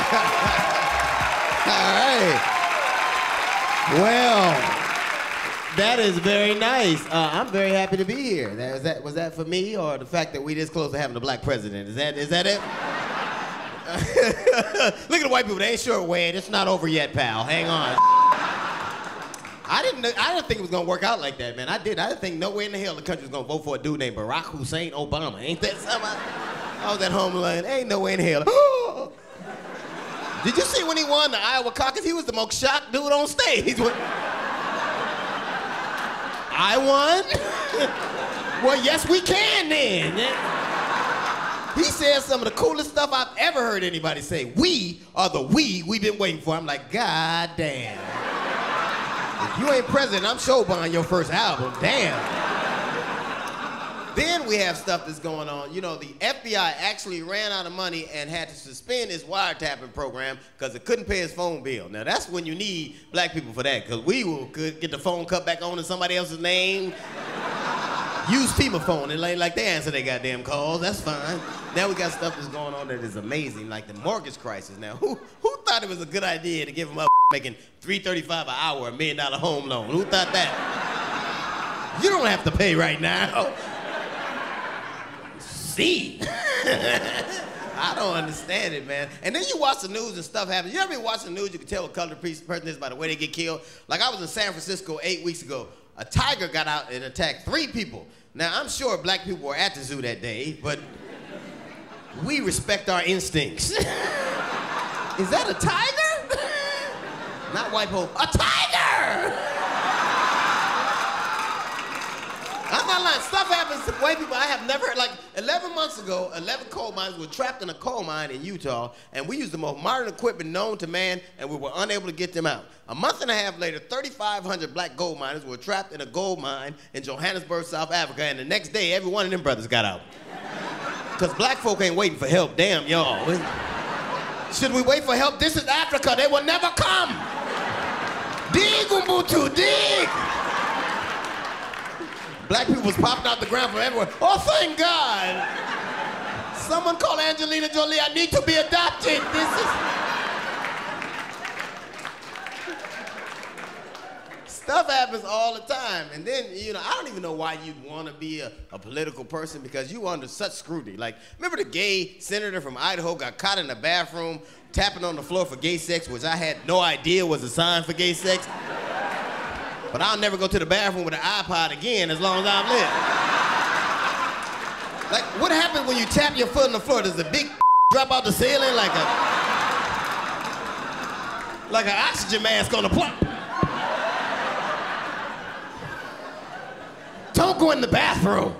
All right. Well, that is very nice. Uh, I'm very happy to be here. That, is that, was that for me or the fact that we this close to having a black president? Is that, is that it? Look at the white people. They ain't sure, Wade. It's not over yet, pal. Hang on. I didn't, I didn't think it was gonna work out like that, man. I did. I didn't think nowhere in the hell the country was gonna vote for a dude named Barack Hussein Obama. Ain't that something? I, was at home like, ain't no in hell. did you see when he won the Iowa caucus? He was the most shocked dude on stage. I won? well, yes, we can then. He said some of the coolest stuff I've ever heard anybody say. We are the we we've been waiting for. I'm like, God damn. If you ain't president, I'm sure buying your first album. Damn. Then we have stuff that's going on. You know, the FBI actually ran out of money and had to suspend his wiretapping program because it couldn't pay his phone bill. Now that's when you need black people for that, because we will could get the phone cut back on in somebody else's name. Use FEMA phone and like, like they answer their goddamn calls. That's fine. Now we got stuff that's going on that is amazing, like the mortgage crisis. Now, who who thought it was a good idea to give them up making 335 an hour a million dollar home loan? Who thought that? You don't have to pay right now. See? I don't understand it, man. And then you watch the news and stuff happens. You ever been watching the news? You can tell what color person is by the way they get killed. Like I was in San Francisco eight weeks ago. A tiger got out and attacked three people. Now I'm sure black people were at the zoo that day, but we respect our instincts. is that a tiger? Not white people. A tiger! I'm not lying. Stuff happens to white people. I have never heard. Like 11 months ago, 11 coal miners were trapped in a coal mine in Utah, and we used the most modern equipment known to man, and we were unable to get them out. A month and a half later, 3,500 black gold miners were trapped in a gold mine in Johannesburg, South Africa, and the next day, every one of them brothers got out. Because black folk ain't waiting for help. Damn, y'all. Should we wait for help? This is Africa. They will never come. Dig, Ubuntu, dig. Black people was popping out the ground from everywhere. Oh, thank God. Someone call Angelina Jolie. I need to be adopted. This is. Stuff happens all the time. And then, you know, I don't even know why you'd want to be a, a political person because you under such scrutiny. Like, remember the gay senator from Idaho got caught in the bathroom tapping on the floor for gay sex, which I had no idea was a sign for gay sex? But I'll never go to the bathroom with an iPod again as long as I live. Like, what happens when you tap your foot on the floor? Does the big drop out the ceiling like a like an oxygen mask on a plop? Don't go in the bathroom.